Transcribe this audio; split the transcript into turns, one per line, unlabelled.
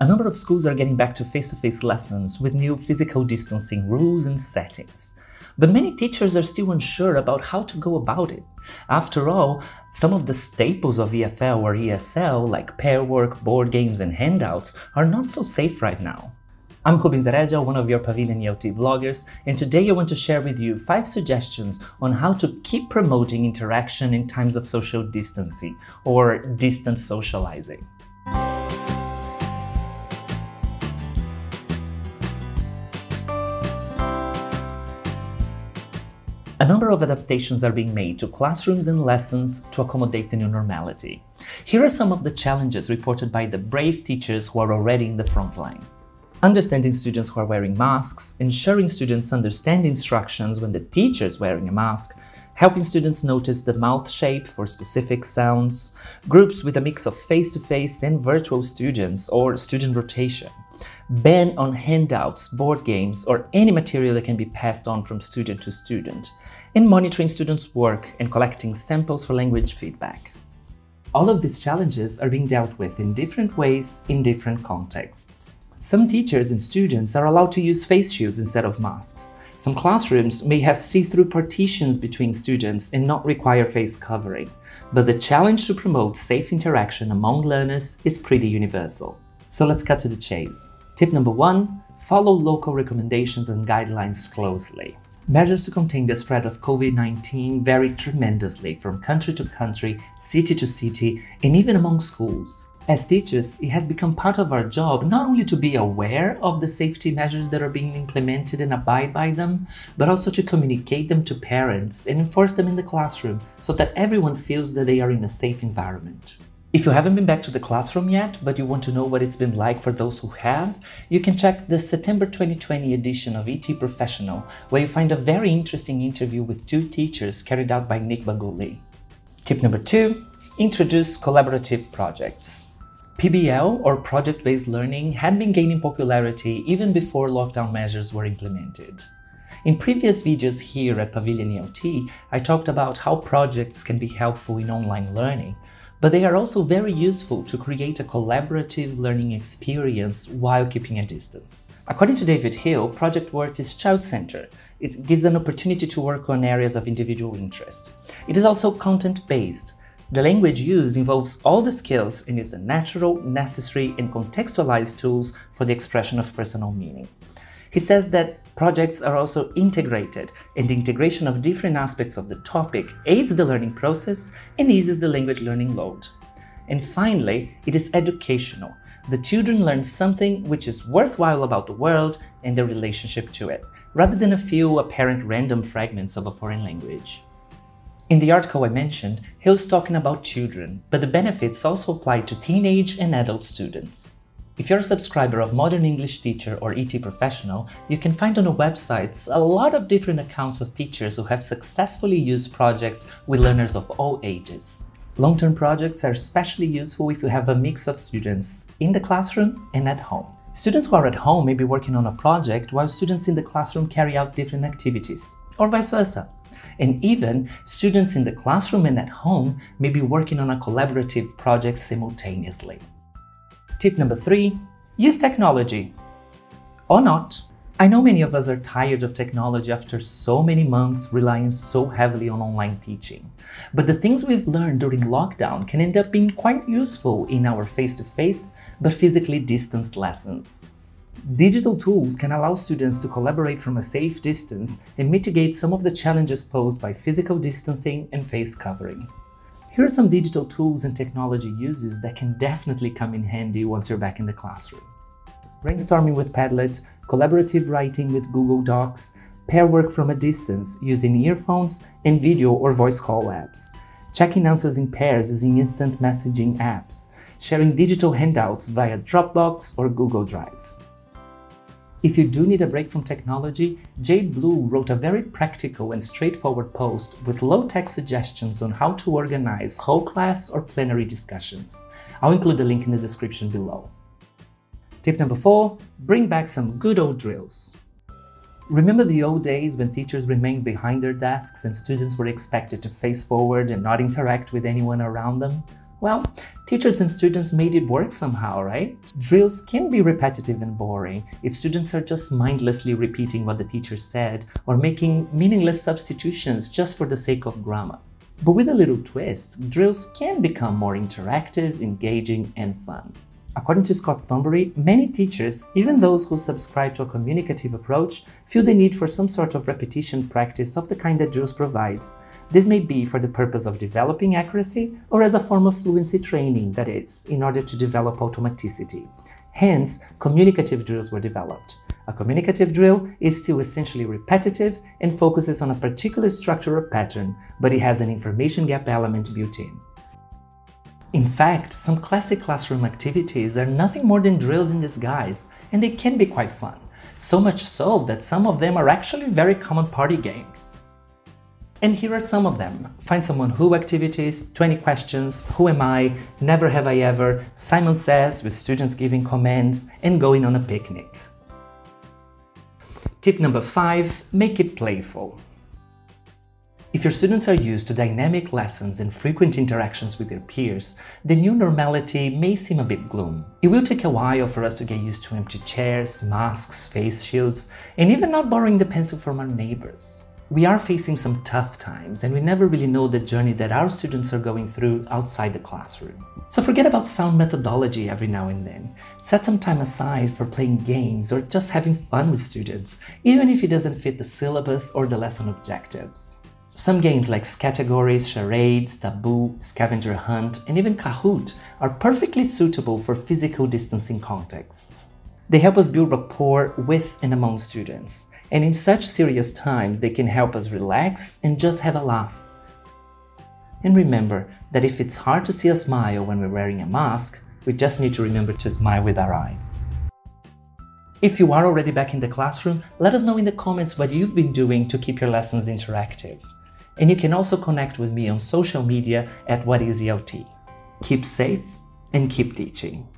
A number of schools are getting back to face-to-face lessons with new physical distancing rules and settings. But many teachers are still unsure about how to go about it. After all, some of the staples of EFL or ESL, like pair work, board games, and handouts, are not so safe right now. I'm Rubens Heredia, one of your Pavilion ELT vloggers, and today I want to share with you 5 suggestions on how to keep promoting interaction in times of social distancing or distance socializing. Number of adaptations are being made to classrooms and lessons to accommodate the new normality. Here are some of the challenges reported by the brave teachers who are already in the front line. Understanding students who are wearing masks, ensuring students understand instructions when the teacher is wearing a mask, helping students notice the mouth shape for specific sounds, groups with a mix of face-to-face -face and virtual students or student rotation, ban on handouts, board games, or any material that can be passed on from student to student, and monitoring students' work and collecting samples for language feedback. All of these challenges are being dealt with in different ways in different contexts. Some teachers and students are allowed to use face shields instead of masks. Some classrooms may have see-through partitions between students and not require face covering, but the challenge to promote safe interaction among learners is pretty universal. So let's cut to the chase. Tip number one, follow local recommendations and guidelines closely. Measures to contain the spread of COVID-19 vary tremendously from country to country, city to city, and even among schools. As teachers, it has become part of our job not only to be aware of the safety measures that are being implemented and abide by them, but also to communicate them to parents and enforce them in the classroom so that everyone feels that they are in a safe environment. If you haven't been back to the classroom yet, but you want to know what it's been like for those who have, you can check the September 2020 edition of ET Professional, where you find a very interesting interview with two teachers carried out by Nick Baguli. Tip number two, introduce collaborative projects. PBL, or project-based learning, had been gaining popularity even before lockdown measures were implemented. In previous videos here at Pavilion ELT, I talked about how projects can be helpful in online learning, but they are also very useful to create a collaborative learning experience while keeping a distance. According to David Hill, project work is child-centered. It gives an opportunity to work on areas of individual interest. It is also content-based. The language used involves all the skills and is a natural, necessary, and contextualized tools for the expression of personal meaning. He says that projects are also integrated, and the integration of different aspects of the topic aids the learning process and eases the language learning load. And finally, it is educational. The children learn something which is worthwhile about the world and their relationship to it, rather than a few apparent random fragments of a foreign language. In the article I mentioned, Hill's talking about children, but the benefits also apply to teenage and adult students. If you're a subscriber of Modern English Teacher or ET Professional, you can find on the websites a lot of different accounts of teachers who have successfully used projects with learners of all ages. Long-term projects are especially useful if you have a mix of students in the classroom and at home. Students who are at home may be working on a project while students in the classroom carry out different activities, or vice versa. And even students in the classroom and at home may be working on a collaborative project simultaneously. Tip number three, use technology. Or not. I know many of us are tired of technology after so many months relying so heavily on online teaching. But the things we've learned during lockdown can end up being quite useful in our face-to-face -face, but physically distanced lessons. Digital tools can allow students to collaborate from a safe distance and mitigate some of the challenges posed by physical distancing and face coverings. Here are some digital tools and technology uses that can definitely come in handy once you're back in the classroom. Brainstorming with Padlet, collaborative writing with Google Docs, pair work from a distance using earphones and video or voice call apps, checking answers in pairs using instant messaging apps, sharing digital handouts via Dropbox or Google Drive. If you do need a break from technology, Jade Blue wrote a very practical and straightforward post with low-tech suggestions on how to organize whole class or plenary discussions. I'll include the link in the description below. Tip number four, bring back some good old drills. Remember the old days when teachers remained behind their desks and students were expected to face forward and not interact with anyone around them? Well, teachers and students made it work somehow, right? Drills can be repetitive and boring if students are just mindlessly repeating what the teacher said or making meaningless substitutions just for the sake of grammar. But with a little twist, drills can become more interactive, engaging, and fun. According to Scott Thornbury, many teachers, even those who subscribe to a communicative approach, feel the need for some sort of repetition practice of the kind that drills provide. This may be for the purpose of developing accuracy or as a form of fluency training, that is, in order to develop automaticity. Hence, communicative drills were developed. A communicative drill is still essentially repetitive and focuses on a particular structure or pattern, but it has an information gap element built in. In fact, some classic classroom activities are nothing more than drills in disguise, and they can be quite fun. So much so that some of them are actually very common party games. And here are some of them. Find someone who activities, 20 questions, who am I, never have I ever, Simon says with students giving comments, and going on a picnic. Tip number five, make it playful. If your students are used to dynamic lessons and frequent interactions with their peers, the new normality may seem a bit gloom. It will take a while for us to get used to empty chairs, masks, face shields, and even not borrowing the pencil from our neighbors. We are facing some tough times and we never really know the journey that our students are going through outside the classroom. So forget about sound methodology every now and then. Set some time aside for playing games or just having fun with students, even if it doesn't fit the syllabus or the lesson objectives. Some games like Categories, Charades, Taboo, Scavenger Hunt, and even Kahoot are perfectly suitable for physical distancing contexts. They help us build rapport with and among students, and in such serious times, they can help us relax and just have a laugh. And remember that if it's hard to see a smile when we're wearing a mask, we just need to remember to smile with our eyes. If you are already back in the classroom, let us know in the comments what you've been doing to keep your lessons interactive. And you can also connect with me on social media at WhatIsELT. Keep safe and keep teaching.